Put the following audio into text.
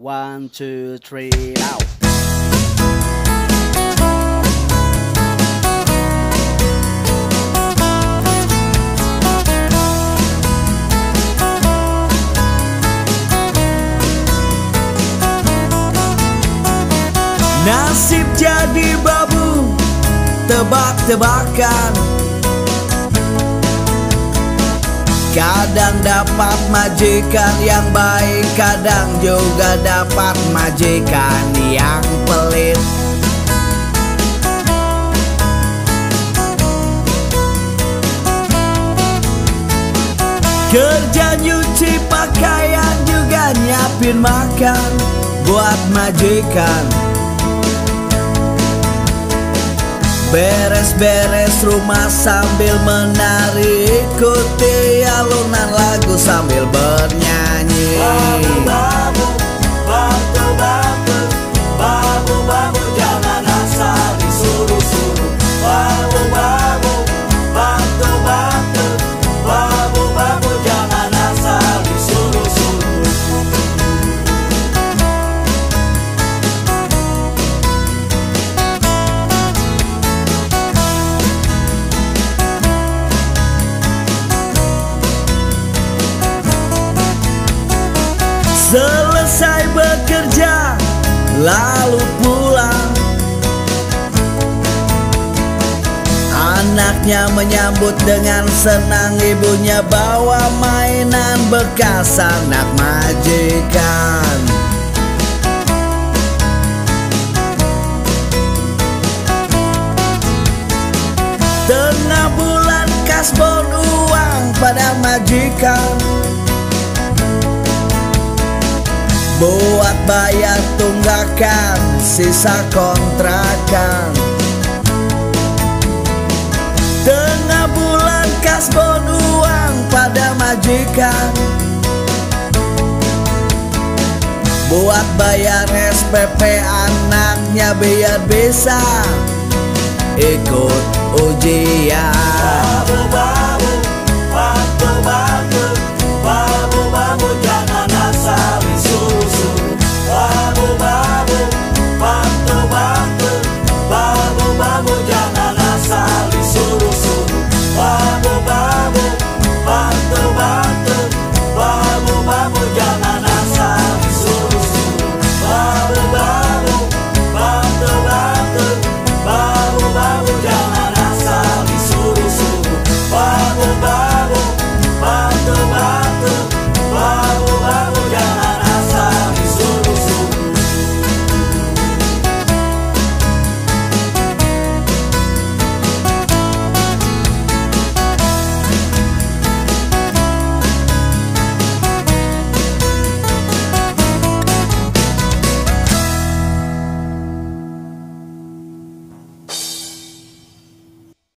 One, two, three, out. Nasib jadi babu Tebak-tebakan Kadang dapat majikan yang baik Kadang juga dapat majikan yang pelit. Kerja nyuci pakaian juga nyiapin makan Buat majikan Beres-beres rumah sambil menari Ikuti alunan Selesai bekerja Lalu pulang. Anaknya menyambut dengan senang Ibunya bawa mainan bekas anak majikan. Tengah bulan kasbon uang pada majikan Buat bayar tunggakan sisa kontrakan. Tengah bulan kasbon uang pada majikan. Buat bayar SPP anaknya biar bisa ikut ujian